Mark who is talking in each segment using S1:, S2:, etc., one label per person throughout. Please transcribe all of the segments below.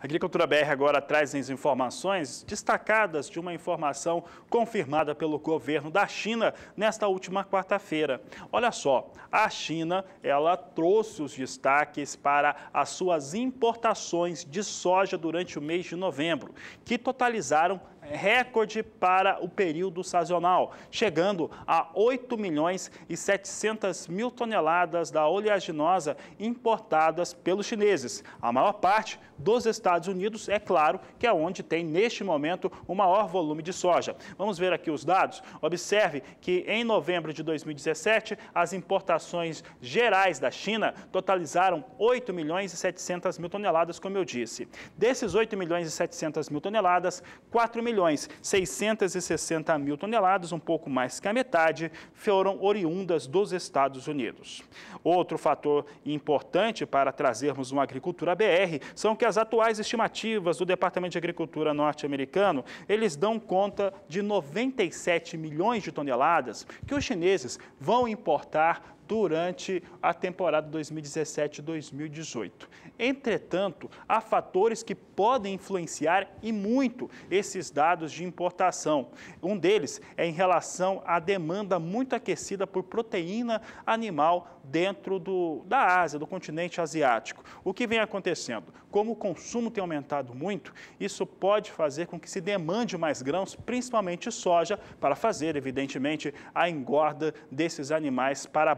S1: A Agricultura BR agora traz as informações destacadas de uma informação confirmada pelo governo da China nesta última quarta-feira. Olha só, a China ela trouxe os destaques para as suas importações de soja durante o mês de novembro, que totalizaram recorde para o período sazonal, chegando a 8 milhões e 700 mil toneladas da oleaginosa importadas pelos chineses. A maior parte dos Estados Unidos, é claro, que é onde tem neste momento o maior volume de soja. Vamos ver aqui os dados. Observe que em novembro de 2017, as importações gerais da China totalizaram 8 milhões e 700 mil toneladas, como eu disse. Desses 8 milhões e 700 mil toneladas, 4 milhões milhões 660 mil toneladas, um pouco mais que a metade, foram oriundas dos Estados Unidos. Outro fator importante para trazermos uma agricultura BR são que as atuais estimativas do Departamento de Agricultura norte-americano, eles dão conta de 97 milhões de toneladas que os chineses vão importar durante a temporada 2017-2018. Entretanto, há fatores que podem influenciar e muito esses dados de importação. Um deles é em relação à demanda muito aquecida por proteína animal dentro do, da Ásia, do continente asiático. O que vem acontecendo? Como o consumo tem aumentado muito, isso pode fazer com que se demande mais grãos, principalmente soja, para fazer, evidentemente, a engorda desses animais para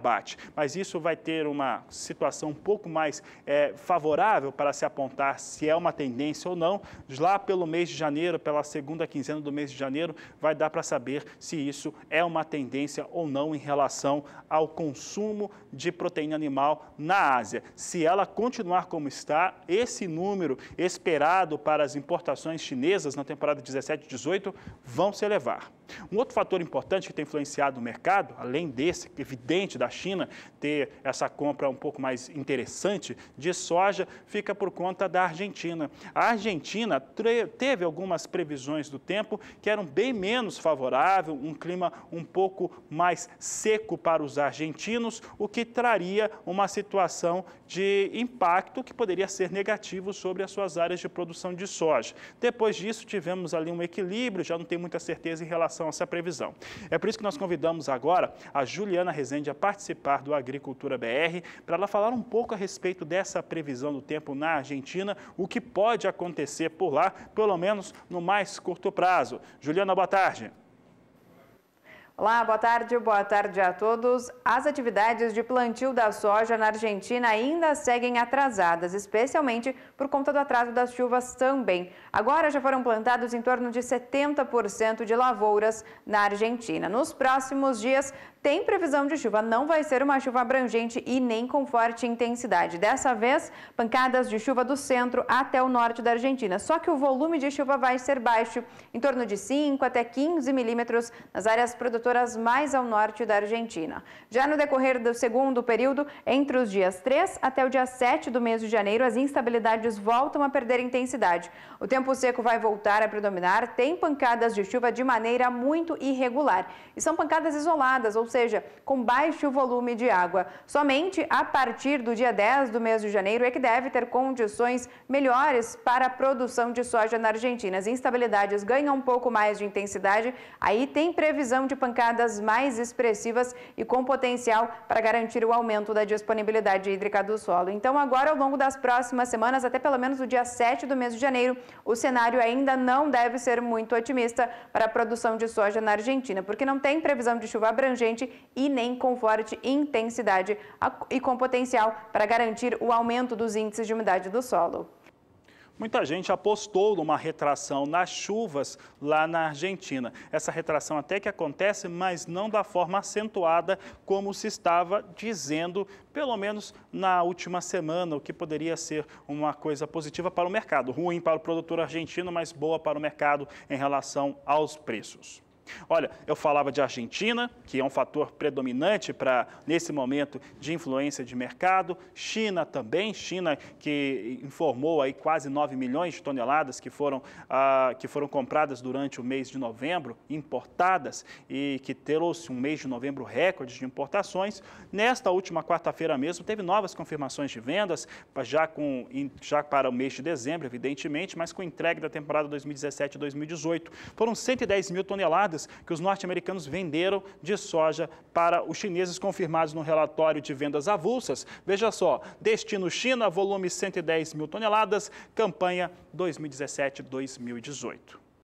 S1: Mas isso vai ter uma situação um pouco mais é, favorável para se apontar se é uma tendência ou não. Lá pelo mês de janeiro, pela segunda quinzena do mês de janeiro, vai dar para saber se isso é uma tendência ou não em relação ao consumo de proteína animal na Ásia. Se ela continuar como está, esse número esperado para as importações chinesas na temporada 17 e 18 vão se elevar. Um outro fator importante que tem influenciado o mercado, além desse evidente da China ter essa compra um pouco mais interessante de soja, fica por conta da Argentina. A Argentina teve algumas previsões do tempo que eram bem menos favoráveis, um clima um pouco mais seco para os argentinos, o que traria uma situação de impacto que poderia ser negativo sobre as suas áreas de produção de soja. Depois disso, tivemos ali um equilíbrio, já não tem muita certeza em relação a essa previsão. É por isso que nós convidamos agora a Juliana Rezende a participar do Agricultura BR, para ela falar um pouco a respeito dessa previsão do tempo na Argentina, o que pode acontecer por lá, pelo menos no mais curto prazo. Juliana, boa tarde.
S2: Olá, boa tarde, boa tarde a todos. As atividades de plantio da soja na Argentina ainda seguem atrasadas, especialmente por conta do atraso das chuvas também. Agora já foram plantados em torno de 70% de lavouras na Argentina. Nos próximos dias tem previsão de chuva, não vai ser uma chuva abrangente e nem com forte intensidade. Dessa vez, pancadas de chuva do centro até o norte da Argentina. Só que o volume de chuva vai ser baixo, em torno de 5 até 15 milímetros nas áreas produtoras mais ao norte da Argentina. Já no decorrer do segundo período, entre os dias 3 até o dia 7 do mês de janeiro, as instabilidades voltam a perder intensidade. O tempo seco vai voltar a predominar, tem pancadas de chuva de maneira muito irregular. E são pancadas isoladas, ou seja, com baixo volume de água. Somente a partir do dia 10 do mês de janeiro é que deve ter condições melhores para a produção de soja na Argentina. As instabilidades ganham um pouco mais de intensidade, aí tem previsão de pancadas mais expressivas e com potencial para garantir o aumento da disponibilidade hídrica do solo. Então, agora, ao longo das próximas semanas, até pelo menos o dia 7 do mês de janeiro, o cenário ainda não deve ser muito otimista para a produção de soja na Argentina, porque não tem previsão de chuva abrangente e nem com forte intensidade e com potencial para garantir o aumento dos índices de umidade do solo.
S1: Muita gente apostou numa retração nas chuvas lá na Argentina. Essa retração até que acontece, mas não da forma acentuada como se estava dizendo, pelo menos na última semana, o que poderia ser uma coisa positiva para o mercado. Ruim para o produtor argentino, mas boa para o mercado em relação aos preços. Olha, eu falava de Argentina, que é um fator predominante para, nesse momento, de influência de mercado. China também, China que informou aí quase 9 milhões de toneladas que foram, ah, que foram compradas durante o mês de novembro, importadas, e que trouxe um mês de novembro recorde de importações. Nesta última quarta-feira mesmo, teve novas confirmações de vendas, já, com, já para o mês de dezembro, evidentemente, mas com entrega da temporada 2017-2018. Foram 110 mil toneladas que os norte-americanos venderam de soja para os chineses, confirmados no relatório de vendas avulsas. Veja só, destino China, volume 110 mil toneladas, campanha 2017-2018.